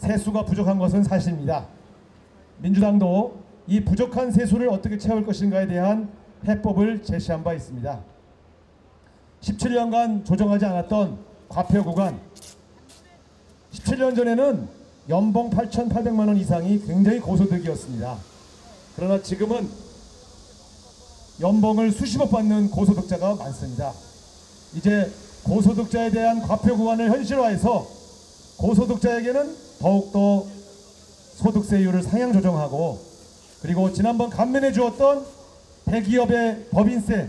세수가 부족한 것은 사실입니다. 민주당도 이 부족한 세수를 어떻게 채울 것인가에 대한 해법을 제시한 바 있습니다. 17년간 조정하지 않았던 과표 구간 17년 전에는 연봉 8,800만 원 이상이 굉장히 고소득이었습니다. 그러나 지금은 연봉을 수십억 받는 고소득자가 많습니다. 이제 고소득자에 대한 과표 구간을 현실화해서 고소득자에게는 더욱더 소득세율을 상향 조정하고 그리고 지난번 감면해 주었던 대기업의 법인세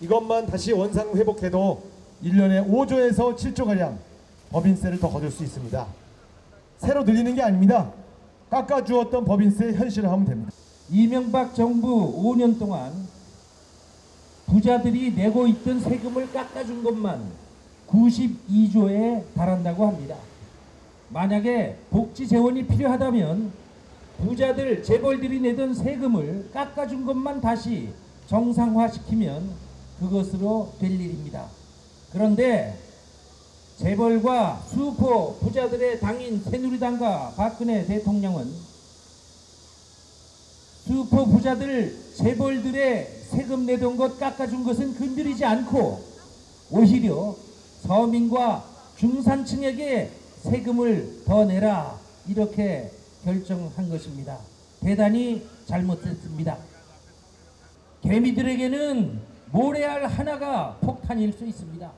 이것만 다시 원상 회복해도 1년에 5조에서 7조 가량 법인세를 더 거둘 수 있습니다. 새로 늘리는 게 아닙니다. 깎아 주었던 법인세 현실화하면 됩니다. 이명박 정부 5년 동안 부자들이 내고 있던 세금을 깎아준 것만 92조에 달한다고 합니다. 만약에 복지 재원이 필요하다면 부자들 재벌들이 내던 세금을 깎아준 것만 다시 정상화시키면 그것으로 될 일입니다. 그런데 재벌과 수포 부자들의 당인 새누리당과 박근혜 대통령은 슈퍼 부자들 재벌들의 세금 내던 것 깎아준 것은 건드리지 않고 오히려 서민과 중산층에게 세금을 더 내라 이렇게 결정한 것입니다. 대단히 잘못됐습니다. 개미들에게는 모래알 하나가 폭탄일 수 있습니다.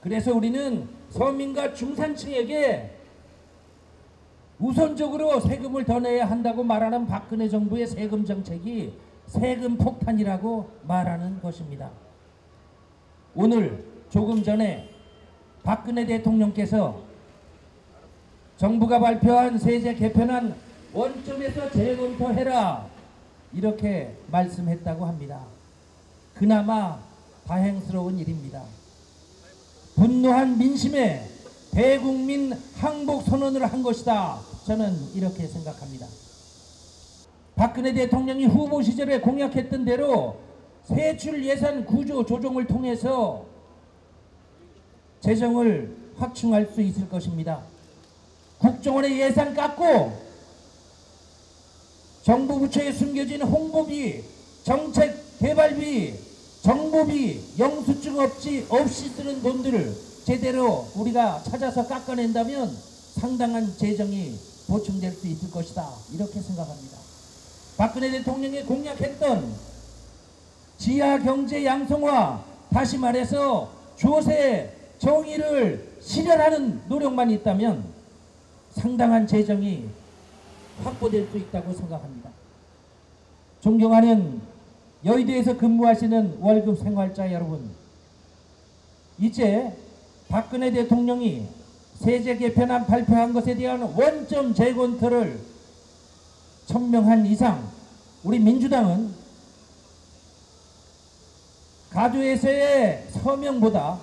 그래서 우리는 서민과 중산층에게 우선적으로 세금을 더 내야 한다고 말하는 박근혜 정부의 세금 정책이 세금 폭탄이라고 말하는 것입니다. 오늘 조금 전에 박근혜 대통령께서 정부가 발표한 세제 개편안 원점에서 재검토해라 이렇게 말씀했다고 합니다. 그나마 다행스러운 일입니다. 분노한 민심에 대국민 항복 선언을 한 것이다. 저는 이렇게 생각합니다. 박근혜 대통령이 후보 시절에 공약했던 대로 세출 예산 구조 조정을 통해서 재정을 확충할 수 있을 것입니다. 국정원의 예산 깎고 정부 부처에 숨겨진 홍보비, 정책 개발비, 정보비, 영수증 없이 없이 쓰는 돈들을 제대로 우리가 찾아서 깎아낸다면 상당한 재정이 보충될 수 있을 것이다. 이렇게 생각합니다. 박근혜 대통령이 공약했던 지하 경제 양성화, 다시 말해서 조세 정의를 실현하는 노력만 있다면 상당한 재정이 확보될 수 있다고 생각합니다. 존경하는 여의도에서 근무하시는 월급 생활자 여러분, 이제 박근혜 대통령이 세제 개편안 발표한 것에 대한 원점 재검토를 천명한 이상 우리 민주당은 가조에서의 서명보다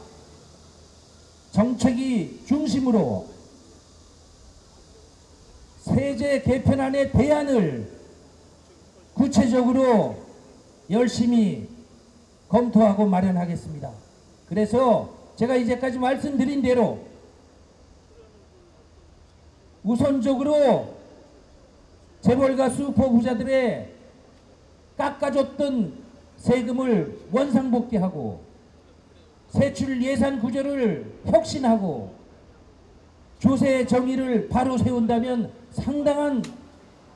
정책이 중심으로 세제 개편안의 대안을 구체적으로 열심히 검토하고 마련하겠습니다. 그래서 제가 이제까지 말씀드린 대로 우선적으로 재벌가 슈퍼 부자들의 깎아줬던 세금을 원상복귀하고 세출 예산 구조를 혁신하고 조세 정의를 바로 세운다면 상당한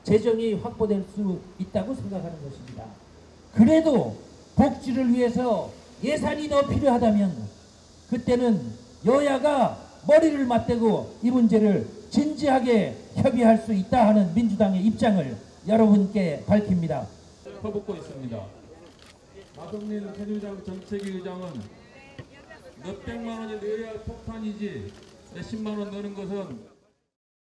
재정이 확보될 수 있다고 생각하는 것입니다. 그래도 복지를 위해서 예산이 더 필요하다면 그때는 여야가 머리를 맞대고 이 문제를 진지하게 협의할 수 있다 하는 민주당의 입장을 여러분께 밝힙니다. 퍼붓고 있습니다. 마동민 새누리당 정책위 의장은 몇백만 원이 늘어야 폭탄이지 몇십만 원 넣는 것은